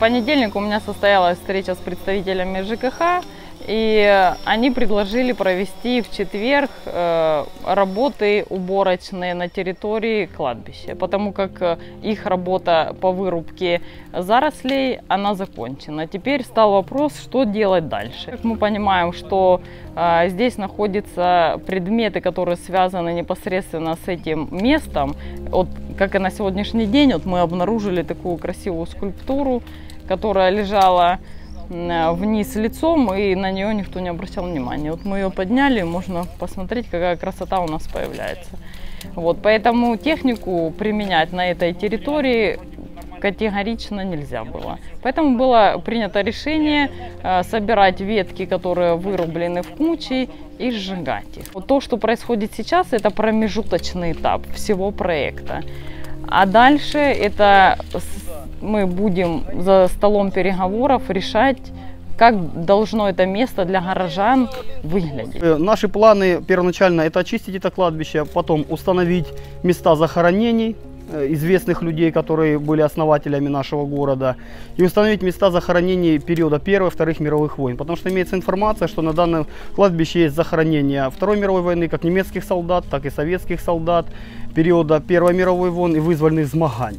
понедельник у меня состоялась встреча с представителями ЖКХ, и они предложили провести в четверг э, работы уборочные на территории кладбища, потому как э, их работа по вырубке зарослей, она закончена. Теперь стал вопрос, что делать дальше. Мы понимаем, что э, здесь находятся предметы, которые связаны непосредственно с этим местом. Вот как и на сегодняшний день, вот мы обнаружили такую красивую скульптуру, которая лежала вниз лицом, и на нее никто не обращал внимания. Вот мы ее подняли, можно посмотреть, какая красота у нас появляется. Вот, поэтому технику применять на этой территории категорично нельзя было. Поэтому было принято решение э, собирать ветки, которые вырублены в кучи, и сжигать их. То, что происходит сейчас, это промежуточный этап всего проекта. А дальше это мы будем за столом переговоров решать, как должно это место для горожан выглядеть. Э, наши планы первоначально это очистить это кладбище, потом установить места захоронений э, известных людей, которые были основателями нашего города, и установить места захоронений периода Первой, Вторых мировых войн. Потому что имеется информация, что на данном кладбище есть захоронения Второй мировой войны, как немецких солдат, так и советских солдат, периода Первой мировой войны и вызвольных змагань.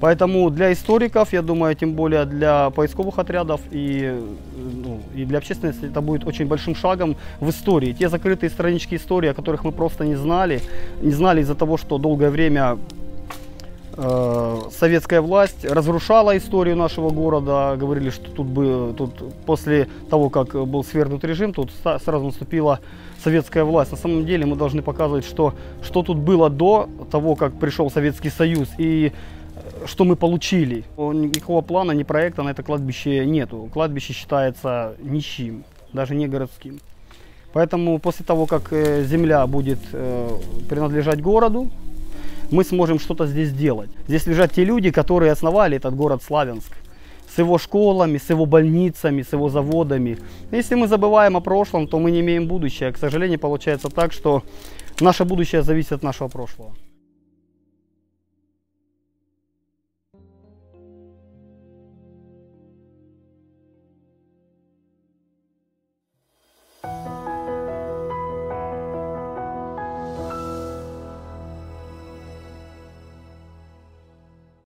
Поэтому для историков, я думаю, тем более для поисковых отрядов и, ну, и для общественности это будет очень большим шагом в истории. Те закрытые странички истории, о которых мы просто не знали, не знали из-за того, что долгое время э, советская власть разрушала историю нашего города, говорили, что тут, бы, тут после того, как был свергнут режим, тут сразу наступила советская власть. На самом деле мы должны показывать, что, что тут было до того, как пришел Советский Союз. И что мы получили. Никакого плана, ни проекта на это кладбище нету. Кладбище считается нищим, даже не городским. Поэтому после того, как э, земля будет э, принадлежать городу, мы сможем что-то здесь делать. Здесь лежат те люди, которые основали этот город Славянск. С его школами, с его больницами, с его заводами. Если мы забываем о прошлом, то мы не имеем будущего. К сожалению, получается так, что наше будущее зависит от нашего прошлого.